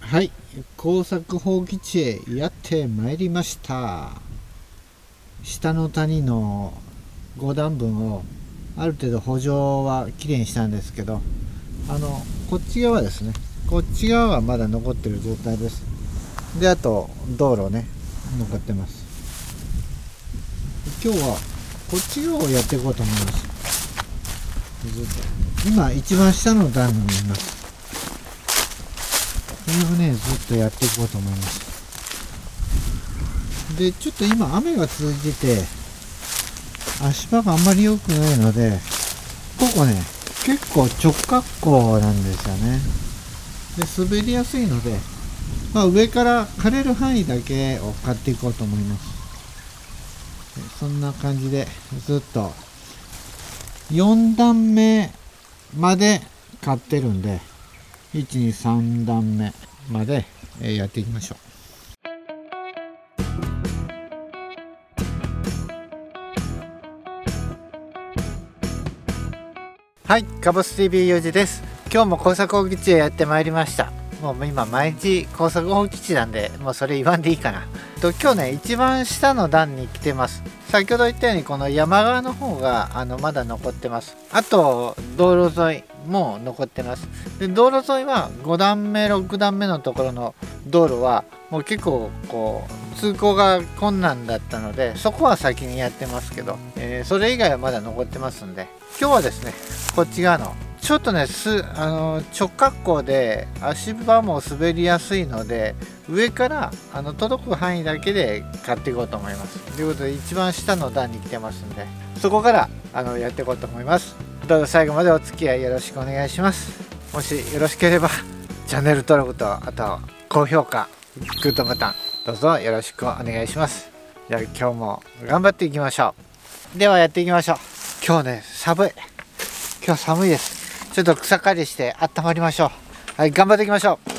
はい。工作放棄地へやってまいりました。下の谷の5段分をある程度補助はきれいにしたんですけどあのこっち側ですね。こっち側はまだ残ってる状態です。であと道路ね。残ってます。今日はこっち側をやっていこうと思います。ずっと。今一番下の段にいます。これをねずっとやっていこうと思います。でちょっと今雨が続いてて足場があんまり良くないのでここね結構直角行なんですよね。で滑りやすいので、まあ、上から枯れる範囲だけを買っていこうと思います。そんな感じでずっと4段目まで買ってるんで123段目までやっていきましょう。はいカボス TV 4時です。今日も工作放棄地へやってまいりました。もう今毎日工作放棄地なんでもうそれ言わんでいいかな。と今日ね一番下の段に来てます。先ほど言ったようにこの山側の方があのまだ残ってます。あと道路沿い。も残ってます。で道路沿いは5段目6段目のところの道路はもう結構こう通行が困難だったのでそこは先にやってますけど、えー、それ以外はまだ残ってますんで。今日はですねこっち側のちょっとねすあの直角行で足場も滑りやすいので上からあの届く範囲だけで買っていこうと思います。ということで一番下の段に来てますんでそこからあのやっていこうと思います。どうぞ最後までお付き合いよろしくお願いします。もしよろしければチャンネル登録とあと高評価グッドボタンどうぞよろしくお願いします。じゃあ今日も頑張っていきましょう。ではやっていきましょう。今日ね寒い。今日寒いです。ちょっと草刈りして温まりましょう。はい頑張っていきましょう。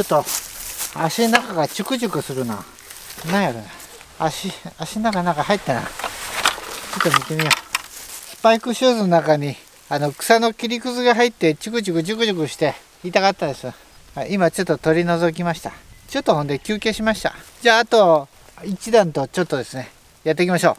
ちょっと足の中がチュクチュクするな。なんやろな足足の中なんか入ったな。ちょっと見てみよう。スパイクシューズの中にあの草の切りくずが入ってチュクチュクチュクチュクして痛かったです、今ちょっと取り除きました。ちょっとほんで休憩しました。じゃああと1段とちょっとですねやっていきましょう。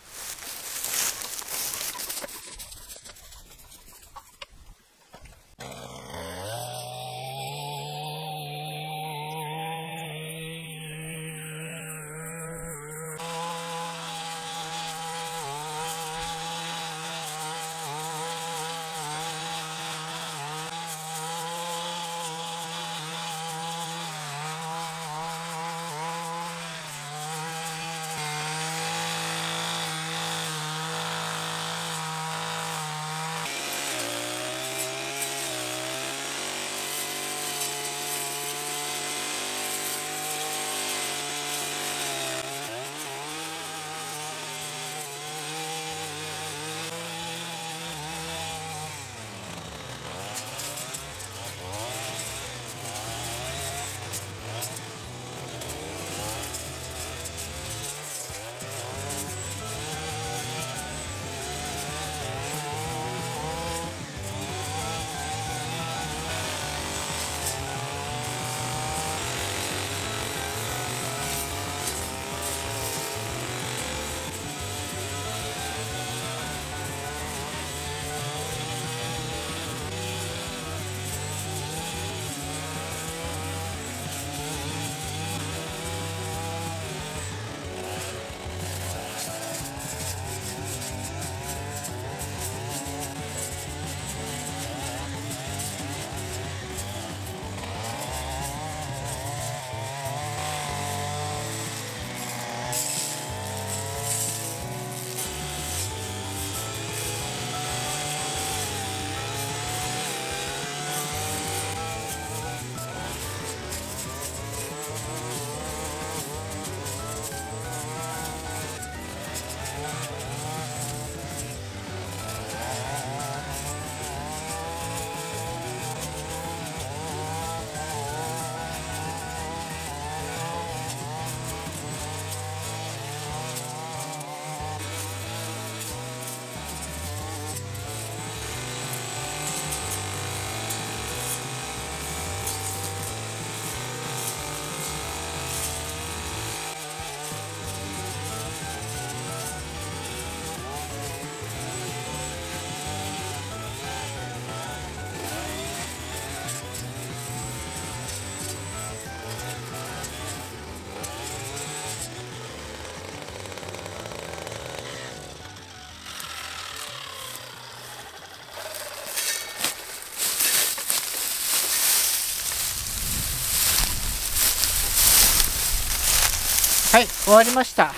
はい。終わりました。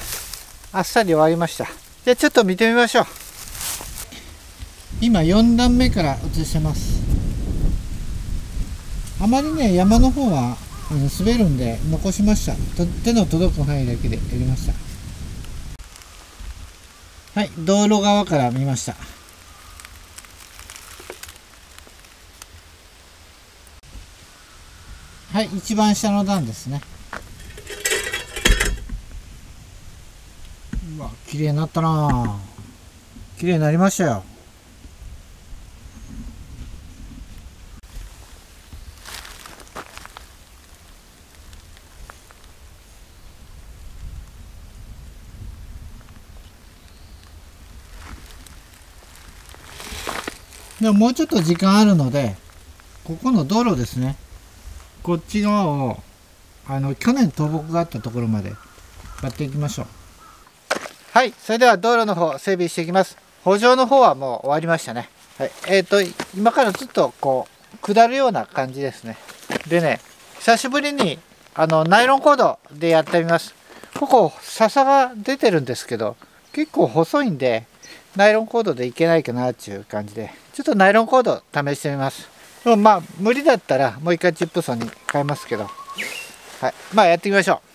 あっさり終わりました。じゃあちょっと見てみましょう。今4段目から移してます。あまりね山の方はあの滑るんで残しました。手の届く範囲だけでやりました。はい。道路側から見ました。はい。一番下の段ですねうわ綺麗になったな。綺麗になりましたよ。でももうちょっと時間あるのでここの道路ですね。こっち側をあの去年倒木があったところまでやっていきましょう。はい、それでは道路の方整備していきます。補助の方はもう終わりましたね。はい、えっ、ー、と、今からずっとこう、下るような感じですね。でね、久しぶりに、あの、ナイロンコードでやってみます。ここ、笹が出てるんですけど、結構細いんで、ナイロンコードでいけないかなっていう感じで、ちょっとナイロンコード試してみます。まあ、無理だったらもう一回チップソンに変えますけど、はい。まあ、やってみましょう。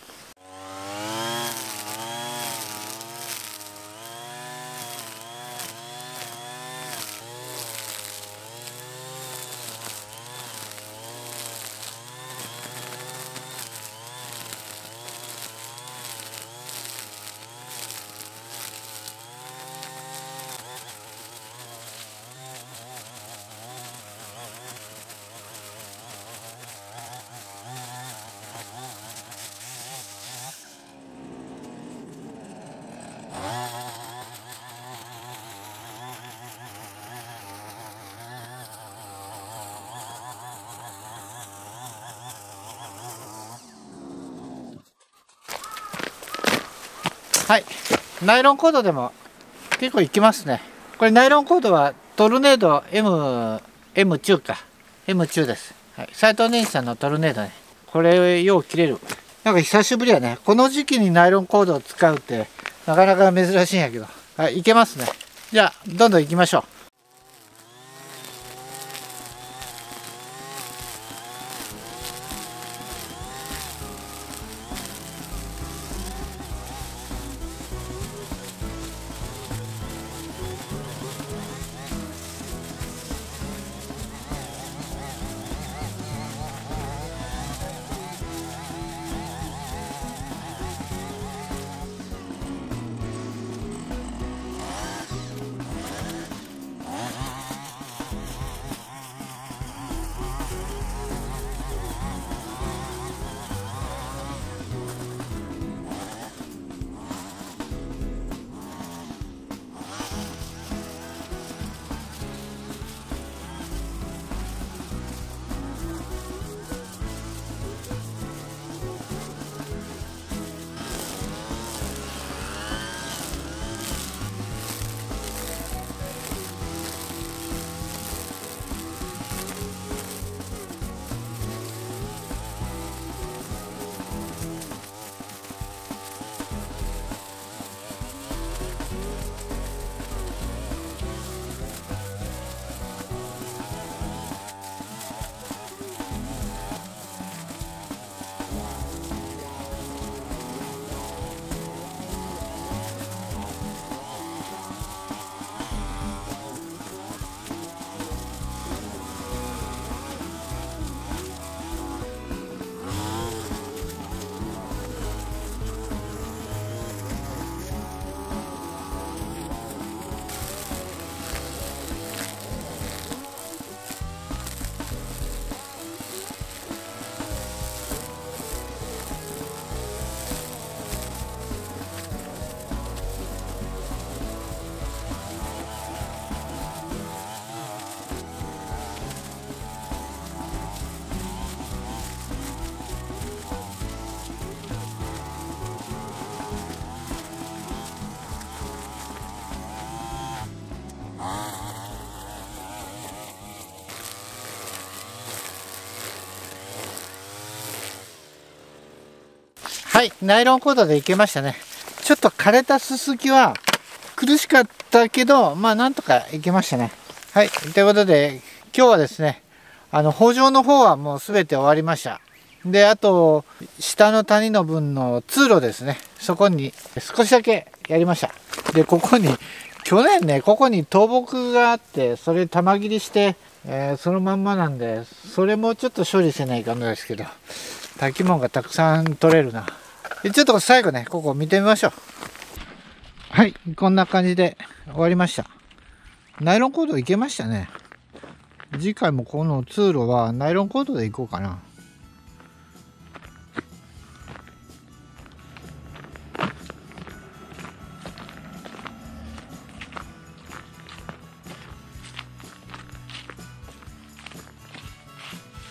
はい。ナイロンコードでも結構いきますね。これナイロンコードはトルネード M M 中か。M 中です。はい。斎藤寧さんのトルネードね。これよう切れる。なんか久しぶりやね。この時期にナイロンコードを使うってなかなか珍しいんやけど。はい。いけますね。じゃあどんどん行きましょう。い。ナイロンコードでいけましたね。ちょっと枯れたすすきは苦しかったけどまあなんとかいけましたね。はい。ということで今日はですねあの補助の方はもう全て終わりました。であと下の谷の分の通路ですね。そこに少しだけやりました。でここに去年ねここに倒木があってそれ玉切りして、えー、そのまんまなんでそれもちょっと処理せないかんですけど炊き物がたくさん取れるな。ちょっと最後ね、ここ見てみましょう。はい、こんな感じで終わりました。ナイロンコードいけましたね。次回もこの通路はナイロンコードでいこうかな。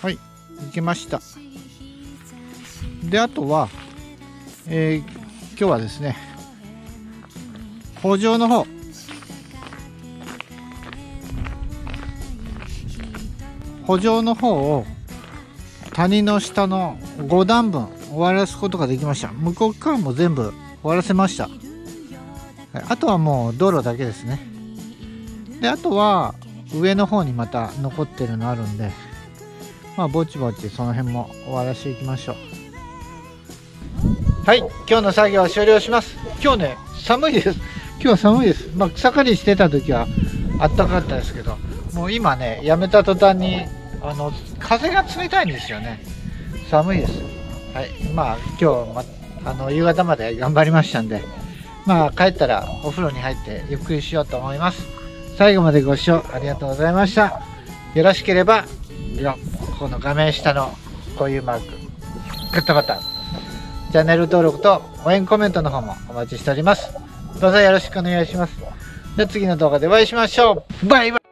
はい、行きました。で、あとは、えー、今日はですね北条の方。補助の方を谷の下の5段分終わらすことができました。向こう側も全部終わらせました。あとはもう道路だけですね。であとは上の方にまた残ってるのあるんでまあぼちぼちその辺も終わらせていきましょう。はい今日の作業は終了します。今日ね寒いです。今日は寒いです。まあ、草刈りしてた時はあったかかったですけどもう今ねやめた途端にあの風が冷たいんですよね。寒いです。はいまあ今日、ま、あの夕方まで頑張りましたんでまあ帰ったらお風呂に入ってゆっくりしようと思います。最後までご視聴ありがとうございました。よろしければこの画面下のこういうマークグッドボタン。チャンネル登録と応援コメントの方もお待ちしております。どうぞよろしくお願いします。では次の動画でお会いしましょう。バイバイ